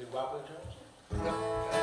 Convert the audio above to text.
Did Rob go to church? No,